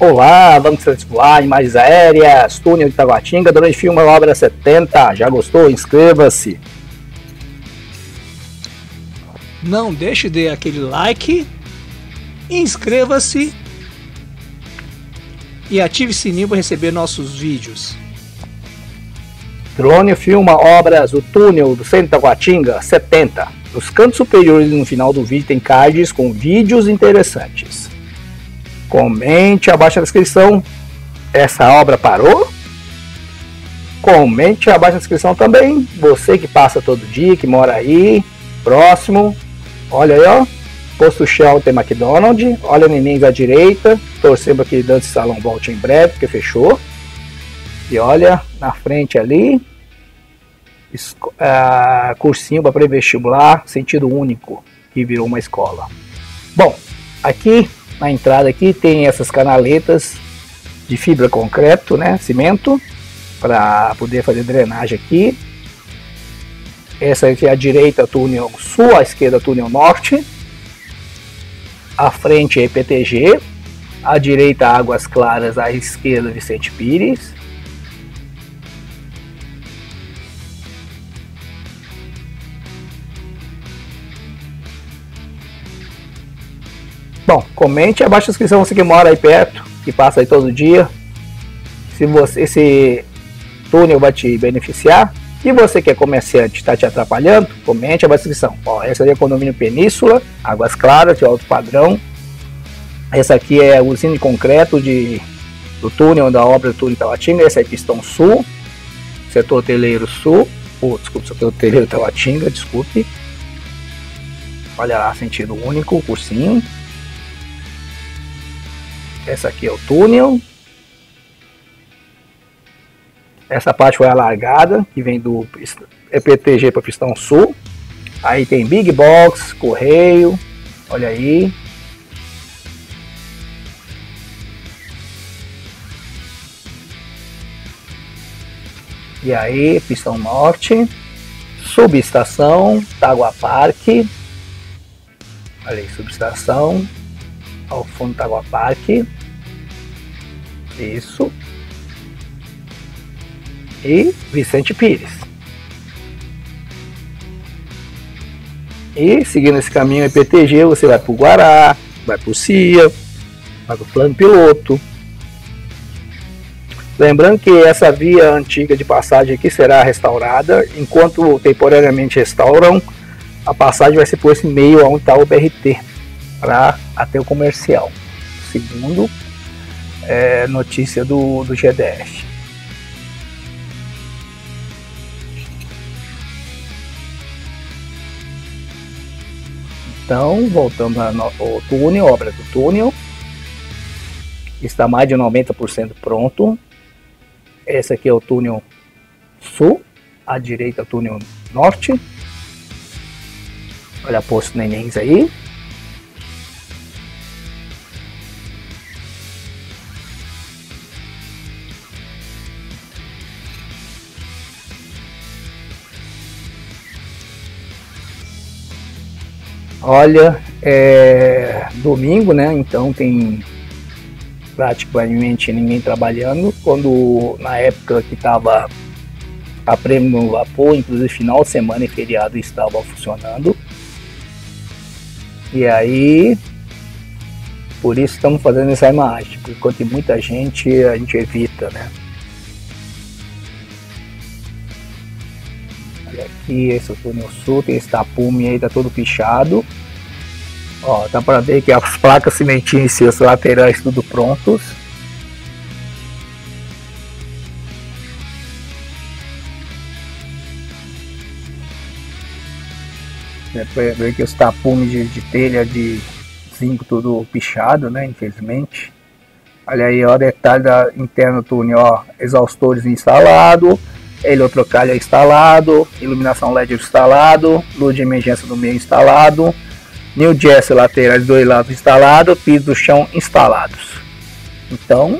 Olá, vamos transformar imagens aéreas, túnel de Taguatinga, durante filme obra 70. Já gostou? Inscreva-se. Não deixe de aquele like, inscreva-se e ative o sininho para receber nossos vídeos. Drone filma obras O Túnel do Centro Taguatinga 70. Nos cantos superiores e no final do vídeo tem cards com vídeos interessantes. Comente abaixo na descrição. Essa obra parou? Comente abaixo na descrição também. Você que passa todo dia, que mora aí, próximo. Olha aí, ó. Posto Shell tem McDonald's. Olha Nenéns à direita. Torcemos que Dance Salão volte em breve, porque fechou. E olha, na frente ali. Uh, cursinho para pré-vestibular, sentido único, que virou uma escola. Bom, aqui na entrada aqui tem essas canaletas de fibra concreto, né, cimento, para poder fazer drenagem aqui. Essa aqui é a direita túnel sul, a esquerda túnel norte. A frente é IPTG, à direita Águas Claras, à esquerda Vicente Pires. Bom, comente abaixo da descrição você que mora aí perto, que passa aí todo dia. Se você esse túnel vai te beneficiar. E você que é comerciante está te atrapalhando, comente abaixo da descrição. Ó, essa aí é condomínio Península, Águas Claras, de alto padrão. Essa aqui é a usina de concreto de, do túnel, da obra do túnel Tabatinga. Essa é Pistão Sul, setor hoteleiro sul. Oh, desculpa, setor hoteleiro Tabatinga, desculpe. Olha lá, sentido único, cursinho. Essa aqui é o túnel. Essa parte foi alargada, que vem do EPTG para Pistão Sul. Aí tem Big Box, Correio, olha aí. E aí, Pistão Norte, Subestação, Tagua Parque. Olha aí, subestação, ao fundo Tagua Parque. Isso. E Vicente Pires. E seguindo esse caminho IPTG, você vai para o Guará, vai para o CIA, vai para o plano piloto. Lembrando que essa via antiga de passagem aqui será restaurada, enquanto temporariamente restauram, a passagem vai ser por esse meio onde está o BRT, para até o comercial. Segundo é, notícia do, do GDF. Então, voltando ao túnel, obra do túnel. Está mais de 90% pronto. Esse aqui é o túnel sul, à direita túnel norte. Olha posto nenéns aí. Olha, é domingo, né? Então tem praticamente ninguém trabalhando. Quando na época que estava a prêmio no vapor, inclusive final de semana e feriado estava funcionando. E aí, por isso estamos fazendo essa imagem, porque tem muita gente, a gente evita, né? Aqui, esse túnel sul, tem esse tapume aí, tá todo pichado. Ó, dá para ver que as placas cimentícias laterais tudo prontos. Dá para ver que os tapumes de, de telha de zinco tudo pichado, né? Infelizmente. Olha aí, ó, detalhe da interno túnel, ó, exaustores instalado, eletrocalha instalado, iluminação LED instalado, luz de emergência do meio instalado, New Jersey laterais dois lados instalados, piso do chão instalados. Então,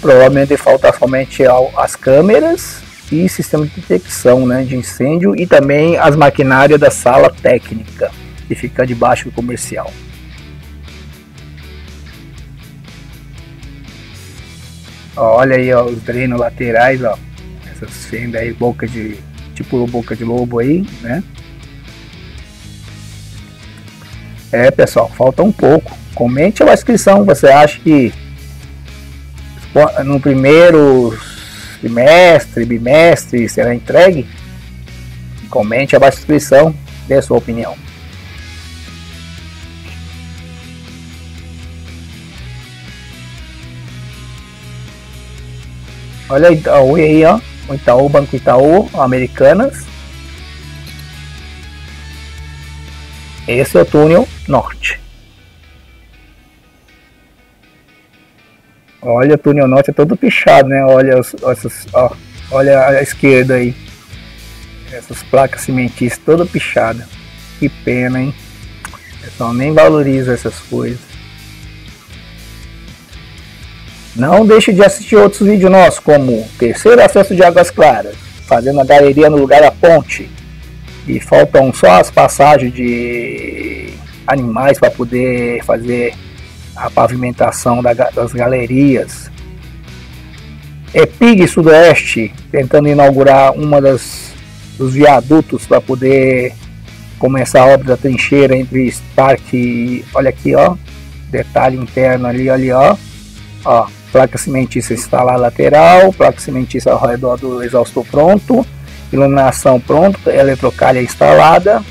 provavelmente falta somente as câmeras e sistema de detecção né, de incêndio e também as maquinárias da sala técnica que fica debaixo do comercial. Olha aí ó, os drenos laterais, ó. Fendas aí, boca de. Tipo boca de lobo aí, né? É pessoal, falta um pouco. Comente a inscrição, você acha que no primeiro trimestre, bimestre será entregue? Comente abaixo da inscrição, dê a sua opinião. Olha aí, Itaú aí, ó. Itaú, Banco Itaú, Americanas. Esse é o túnel norte. Olha, o túnel norte é todo pichado, né? Olha, os, essas, ó, olha a esquerda aí. Essas placas cimentícias toda pichada. Que pena, hein? O pessoal nem valoriza essas coisas. Não deixe de assistir outros vídeos nossos, como Terceiro Acesso de Águas Claras, fazendo a galeria no lugar da ponte. E faltam só as passagens de animais para poder fazer a pavimentação das galerias. EPIG Sudoeste, tentando inaugurar uma das dos viadutos para poder começar a obra da trincheira entre Parque e olha aqui ó, detalhe interno ali, ali ó, ó placa cimentícia instalada lateral, placa cimentícia ao redor do exausto pronto, iluminação pronta, eletrocalha instalada,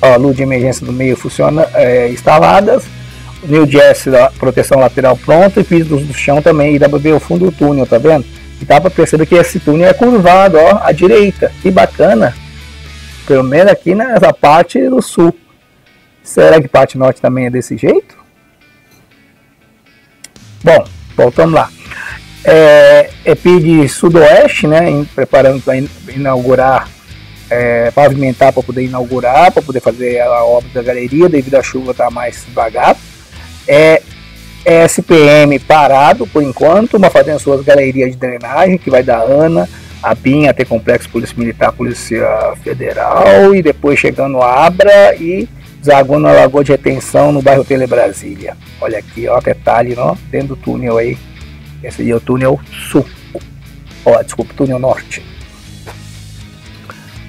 ó, luz de emergência do meio funciona, é, instaladas, New Jazz da proteção lateral pronta e piso do chão também, e dá para ver o fundo do túnel, tá vendo? E dá para perceber que esse túnel é curvado, ó, à direita, que bacana, pelo menos aqui nessa parte do sul. Será que parte norte também é desse jeito? Bom, voltamos lá. É, EPID Sudoeste, né, preparando para inaugurar, é, pavimentar para poder inaugurar, para poder fazer a obra da galeria, devido à chuva estar tá mais devagar. É, SPM parado por enquanto, mas fazendo suas galerias de drenagem, que vai da ANA, a BIM até Complexo Polícia Militar, Polícia Federal, e depois chegando a Abra e desaguando na Lagoa de Retenção no bairro Tele Brasília. Olha aqui, ó, detalhe, ó, dentro do túnel aí. Esse aí é o túnel sul. Ó, desculpa, túnel norte.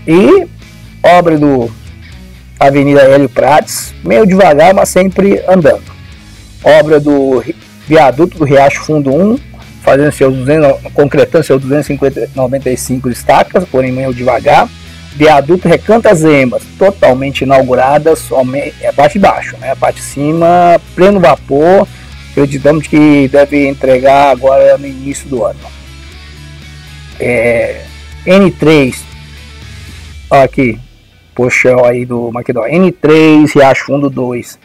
E obra do Avenida Hélio Prates, meio devagar, mas sempre andando. Obra do viaduto do Riacho Fundo 1, fazendo seus 200, concretando seus 295 estacas, porém meio devagar viaduto Recantas Emas, totalmente inaugurada, somente é parte de baixo, né? A parte de cima, pleno vapor, acreditamos que deve entregar agora no início do ano. É, N3, aqui, puxão aí do Maquedó, N3, Riacho Fundo 2.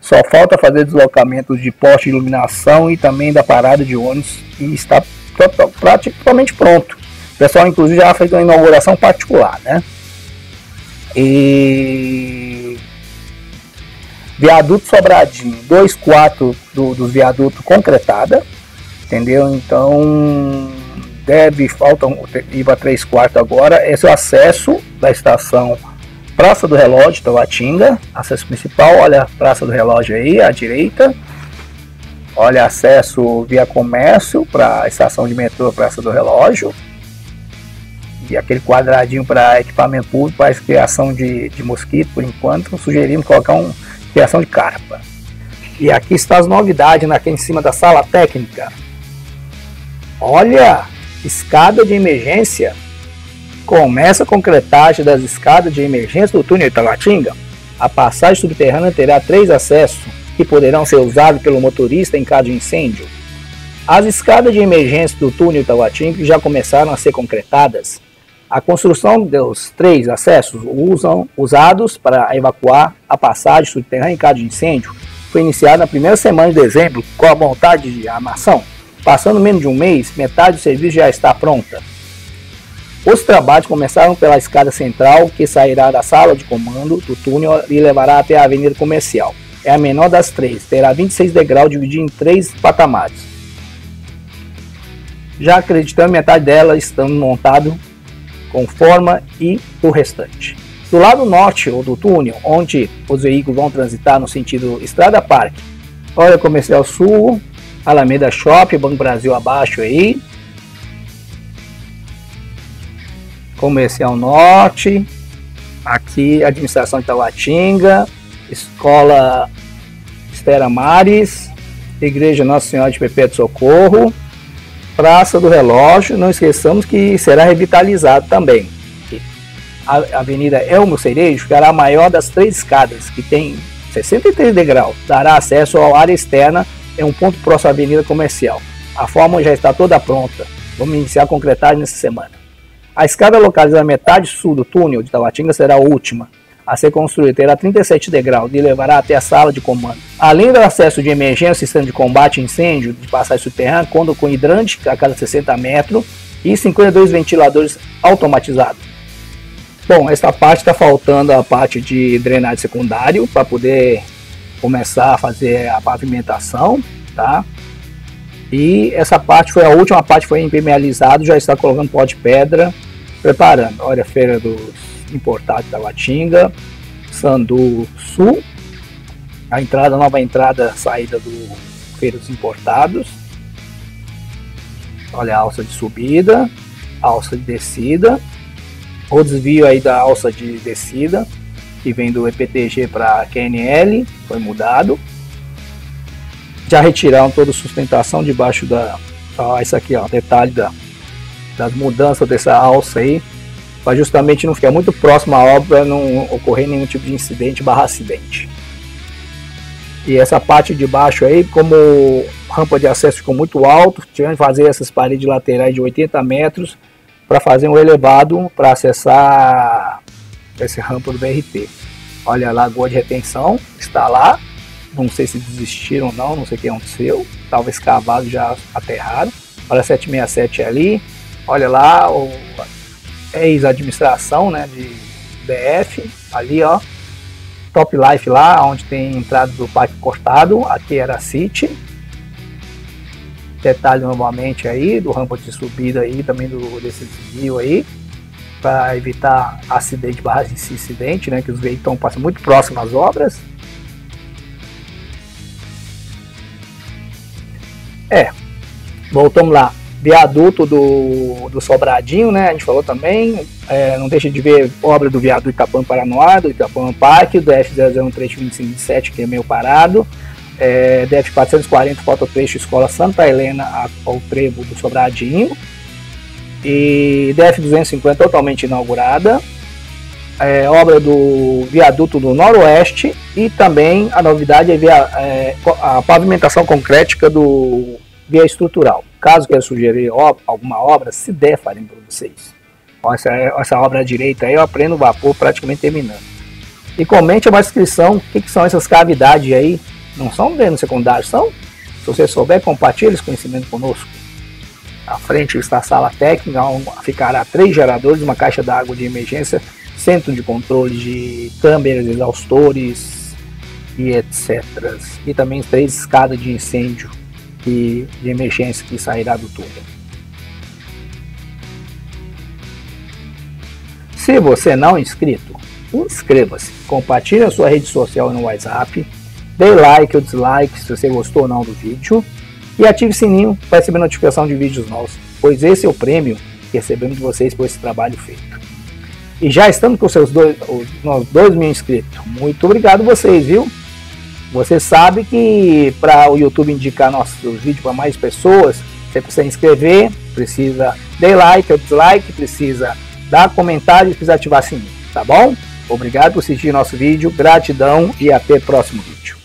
Só falta fazer deslocamentos de poste de iluminação e também da parada de ônibus e está praticamente pronto. O pessoal, inclusive, já fez uma inauguração particular, né? E viaduto Sobradinho, 2 quartos do, do viaduto concretada, entendeu? Então deve, faltam para 3 quartos agora. Esse é o acesso da estação Praça do Relógio, Tabatinga, acesso principal, olha a Praça do Relógio aí, à direita. Olha acesso via comércio para a estação de metrô Praça do Relógio aquele quadradinho para equipamento público, para criação de, de mosquito, por enquanto, sugerimos colocar uma criação de carpa. E aqui está as novidades aqui em cima da sala técnica. Olha, escada de emergência. Começa a concretagem das escadas de emergência do túnel Itaguatinga. A passagem subterrânea terá três acessos que poderão ser usados pelo motorista em caso de incêndio. As escadas de emergência do túnel Itaguatinga já começaram a ser concretadas a construção dos três acessos usam, usados para evacuar a passagem subterrânea em caso de incêndio foi iniciada na primeira semana de dezembro com a vontade de armação. Passando menos de um mês, metade do serviço já está pronta. Os trabalhos começaram pela escada central, que sairá da sala de comando do túnel e levará até a avenida comercial. É a menor das três, terá 26 degraus divididos em três patamares. Já acreditando metade dela estando montado com forma e o restante. Do lado norte ou do túnel, onde os veículos vão transitar no sentido Estrada Parque, olha Comercial Sul, Alameda Shopping, Banco Brasil abaixo aí. Comercial Norte, aqui administração de Escola Estera Mares, Igreja Nossa Senhora de Perpétuo Socorro, Praça do Relógio, não esqueçamos que será revitalizado também. A Avenida Elmo Cerejo será a maior das três escadas, que tem 63 degraus, dará acesso à área externa em um ponto próximo à Avenida Comercial. A forma já está toda pronta. Vamos iniciar a concretagem nessa semana. A escada localizada na metade sul do túnel de Taguatinga será a última a ser construída. Terá 37 degraus e levará até a sala de comando. Além do acesso de emergência, sistema de combate a incêndio de passagem subterrânea, conta com hidrante a cada 60 metros e 52 ventiladores automatizados. Bom, essa parte está faltando a parte de drenagem secundário para poder começar a fazer a pavimentação, tá? E essa parte foi a última parte foi impermeabilizado, já está colocando pó de pedra, preparando. Olha a feira dos importados da Guatinga, Sandu Sul, a entrada, a nova entrada, saída do feira dos importados. Olha a alça de subida, alça de descida o desvio aí da alça de descida, que vem do EPTG para QNL, foi mudado. Já retiraram toda a sustentação debaixo da. Ó, isso aqui, ó, detalhe da, das mudanças dessa alça aí, para justamente não ficar muito próximo à obra, não ocorrer nenhum tipo de incidente barra acidente. E essa parte de baixo aí, como rampa de acesso ficou muito alto, tivemos que fazer essas paredes laterais de 80 metros para fazer um elevado para acessar esse rampa do BRT. Olha a lagoa de retenção, está lá. Não sei se desistiram ou não, não sei o que aconteceu. Estava escavado, já aterraram. Olha 767 ali. Olha lá o ex-administração né, de BF. Ali, ó. Top Life lá, onde tem entrada do parque cortado. Aqui era a City detalhe novamente aí do rampa de subida aí também do desse desvio aí para evitar acidente barra incidente né que os veículos passando muito próximo às obras é voltamos lá viaduto do, do Sobradinho né? A gente falou também é, não deixa de ver obra do viaduto Itapã Paranoá do Itapã Parque do F001 que é meio parado. É, DF 440 falta trecho Escola Santa Helena ao Trevo do Sobradinho. E DF 250 totalmente inaugurada. É, obra do viaduto do Noroeste. E também a novidade é, via, é a pavimentação concrética do via estrutural. Caso queira sugerir ó, alguma obra, se der, farem para vocês. Essa, essa obra à direita aí, eu aprendo vapor praticamente terminando. E comente uma descrição, o que, que são essas cavidades aí não são drenos secundários, são? Se você souber, compartilhe esse conhecimento conosco. À frente está a sala técnica, onde ficará três geradores, uma caixa d'água de emergência, centro de controle de câmeras, exaustores e etc. E também três escadas de incêndio e de emergência que sairá do túnel. Se você não é inscrito, inscreva-se, compartilhe a sua rede social no WhatsApp Dê like ou dislike se você gostou ou não do vídeo. E ative o sininho para receber notificação de vídeos novos, pois esse é o prêmio que recebemos de vocês por esse trabalho feito. E já estamos com seus dois, os, dois mil inscritos. Muito obrigado vocês, viu? Você sabe que para o YouTube indicar nossos vídeos para mais pessoas, você precisa inscrever, precisa dar like ou dislike, precisa dar comentário e precisa ativar sininho, tá bom? Obrigado por assistir nosso vídeo, gratidão e até o próximo vídeo.